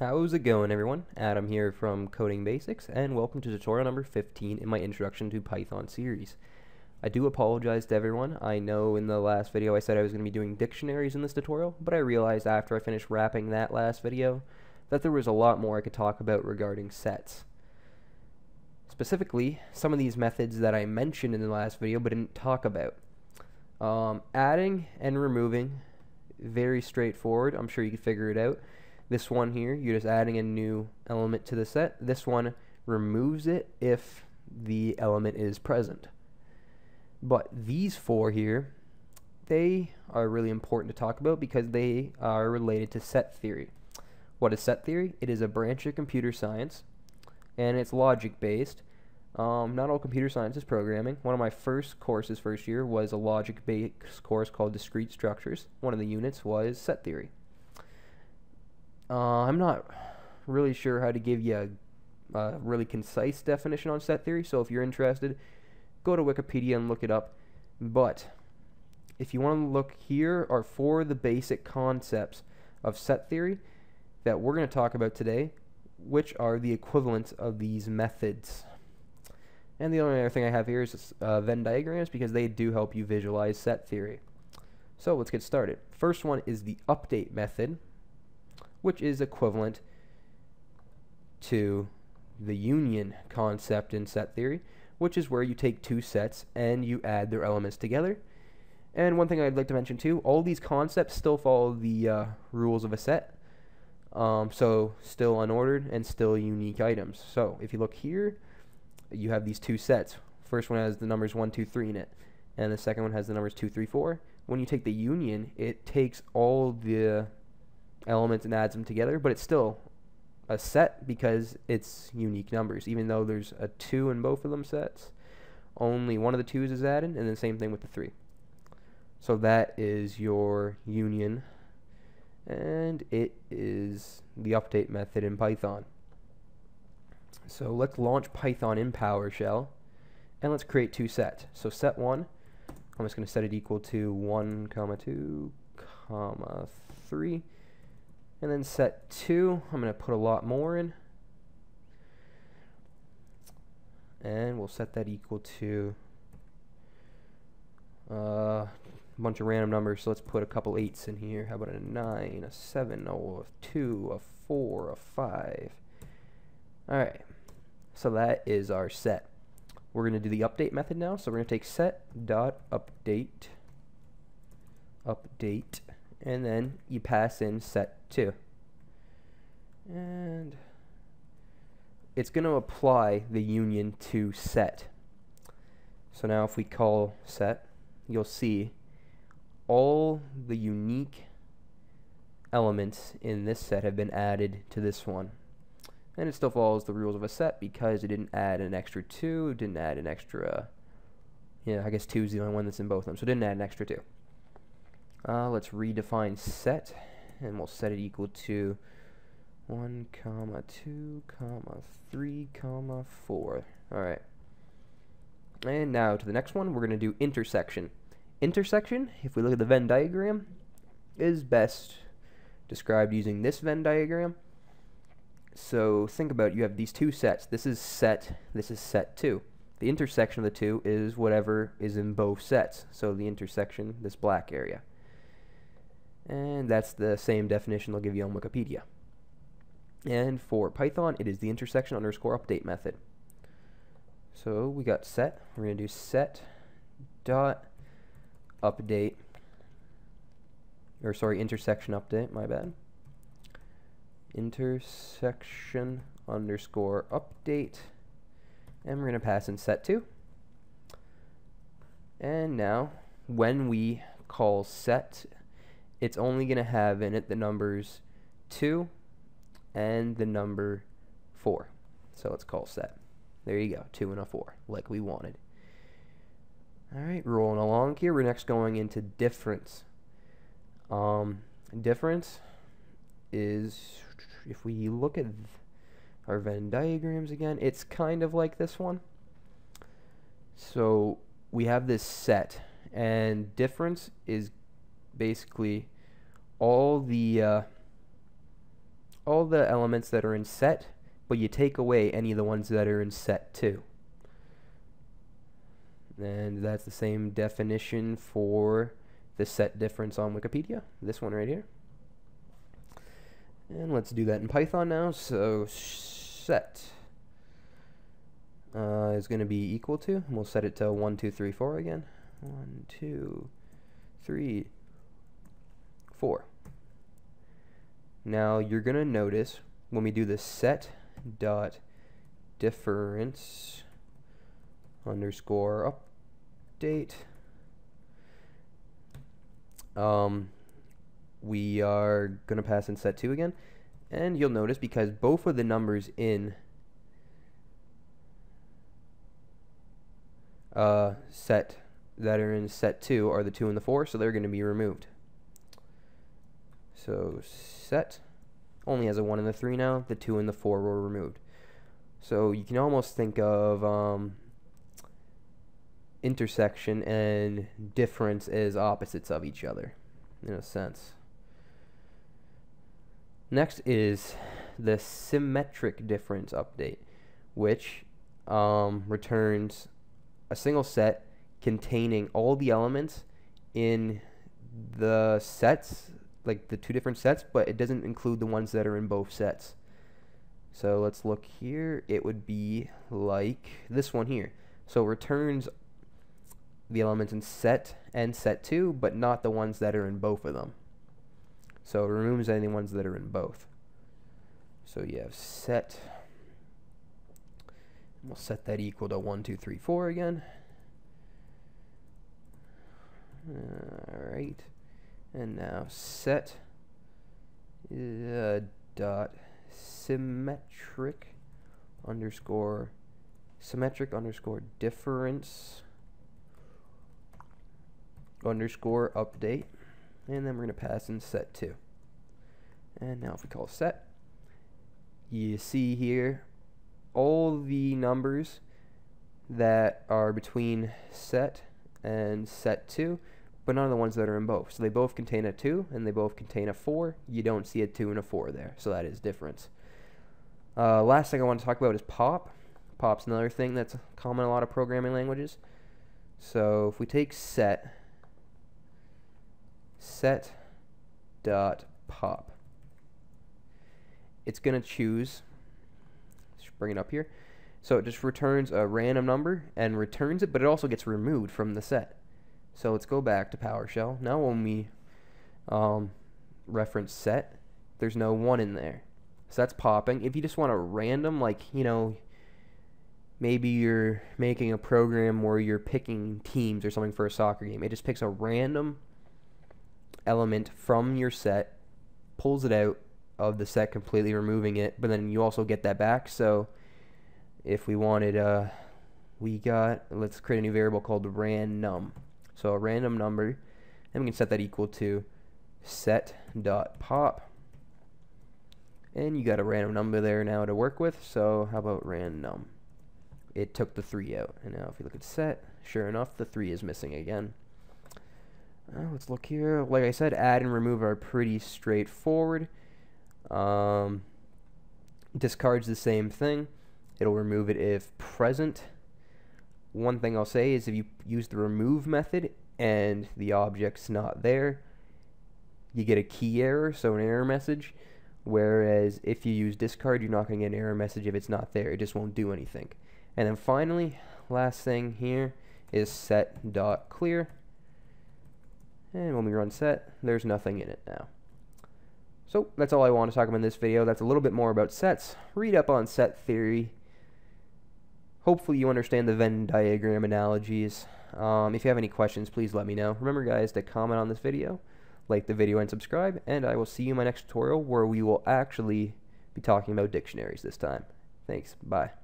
How's it going everyone? Adam here from Coding Basics and welcome to tutorial number 15 in my Introduction to Python series. I do apologize to everyone. I know in the last video I said I was going to be doing dictionaries in this tutorial, but I realized after I finished wrapping that last video that there was a lot more I could talk about regarding sets. Specifically, some of these methods that I mentioned in the last video but didn't talk about. Um, adding and removing, very straightforward. I'm sure you can figure it out. This one here, you're just adding a new element to the set. This one removes it if the element is present. But these four here, they are really important to talk about because they are related to set theory. What is set theory? It is a branch of computer science, and it's logic based. Um, not all computer science is programming. One of my first courses first year was a logic based course called discrete structures. One of the units was set theory. Uh, I'm not really sure how to give you a, a, really concise definition on set theory, so if you're interested, go to Wikipedia and look it up. But if you want to look here are four of the basic concepts of set theory that we're going to talk about today, which are the equivalents of these methods. And the only other thing I have here is uh, Venn diagrams because they do help you visualize set theory. So let's get started. First one is the update method which is equivalent to the union concept in set theory, which is where you take two sets and you add their elements together. And one thing I'd like to mention too, all these concepts still follow the uh, rules of a set. Um, so still unordered and still unique items. So if you look here, you have these two sets. First one has the numbers 1, 2, 3 in it. And the second one has the numbers 2, 3, 4. When you take the union, it takes all the elements and adds them together, but it's still a set because it's unique numbers. Even though there's a 2 in both of them sets, only one of the 2's is added, and the same thing with the 3. So that is your union, and it is the update method in Python. So let's launch Python in PowerShell, and let's create two sets. So set 1, I'm just going to set it equal to 1, comma 2, comma 3, and then set 2, I'm going to put a lot more in. And we'll set that equal to uh, a bunch of random numbers. So let's put a couple 8s in here. How about a 9, a 7, oh, a 2, a 4, a 5. Alright, so that is our set. We're going to do the update method now. So we're going to take set dot update update and then you pass in set 2 and it's going to apply the union to set. So now if we call set you'll see all the unique elements in this set have been added to this one. And it still follows the rules of a set because it didn't add an extra 2 didn't add an extra yeah I guess 2 is the only one that's in both of them so it didn't add an extra 2 uh, let's redefine set, and we'll set it equal to 1 comma 2 comma 3 comma 4. Alright. And now to the next one, we're going to do intersection. Intersection, if we look at the Venn diagram, is best described using this Venn diagram. So think about you have these two sets. This is set, this is set 2. The intersection of the two is whatever is in both sets. So the intersection, this black area. And that's the same definition they'll give you on Wikipedia. And for Python, it is the intersection underscore update method. So we got set. We're going to do set dot update, or sorry, intersection update, my bad. Intersection underscore update. And we're going to pass in set to. And now, when we call set it's only going to have in it the numbers 2 and the number 4. So let's call set. There you go, 2 and a 4, like we wanted. Alright, rolling along here, we're next going into difference. Um, difference is, if we look at our Venn diagrams again, it's kind of like this one. So we have this set, and difference is basically all the uh, all the elements that are in set, but you take away any of the ones that are in set 2. And that's the same definition for the set difference on Wikipedia, this one right here. And let's do that in Python now. So set uh, is going to be equal to, and we'll set it to 1, 2, 3, 4 again. 1, 2, 3, 4. Now you're going to notice when we do the set dot difference underscore update um, we are going to pass in set 2 again. And you'll notice because both of the numbers in uh, set that are in set 2 are the 2 and the 4 so they're going to be removed so set only has a 1 and the 3 now. The 2 and the 4 were removed. So you can almost think of um, intersection and difference as opposites of each other, in a sense. Next is the symmetric difference update, which um, returns a single set containing all the elements in the sets like the two different sets, but it doesn't include the ones that are in both sets. So let's look here. It would be like this one here. So returns the elements in set and set 2, but not the ones that are in both of them. So it removes any ones that are in both. So you have set, we'll set that equal to 1, 2, 3, 4 again. Alright. And now set uh, dot symmetric underscore symmetric underscore difference underscore update. And then we're going to pass in set 2 and now if we call set you see here all the numbers that are between set and set 2 but none of the ones that are in both. So they both contain a 2 and they both contain a 4. You don't see a 2 and a 4 there, so that is difference. Uh, last thing I want to talk about is pop. Pop's another thing that's common in a lot of programming languages. So if we take set, set dot pop, it's going to choose, let's bring it up here, so it just returns a random number and returns it, but it also gets removed from the set. So let's go back to PowerShell. Now when we um, reference set, there's no 1 in there. So that's popping. If you just want a random, like, you know, maybe you're making a program where you're picking teams or something for a soccer game. It just picks a random element from your set, pulls it out of the set completely, removing it, but then you also get that back. So if we wanted, uh, we got, let's create a new variable called random. So a random number, and we can set that equal to set dot pop. And you got a random number there now to work with, so how about random? It took the 3 out, and now if you look at set, sure enough, the 3 is missing again. Uh, let's look here. Like I said, add and remove are pretty straightforward. Um, discards the same thing. It'll remove it if present one thing I'll say is if you use the remove method and the object's not there, you get a key error, so an error message. Whereas if you use discard, you're not going to get an error message if it's not there. It just won't do anything. And then finally, last thing here is set dot clear. And when we run set, there's nothing in it now. So that's all I want to talk about in this video. That's a little bit more about sets. Read up on set theory hopefully you understand the Venn diagram analogies. Um, if you have any questions, please let me know. Remember, guys, to comment on this video, like the video, and subscribe, and I will see you in my next tutorial where we will actually be talking about dictionaries this time. Thanks. Bye.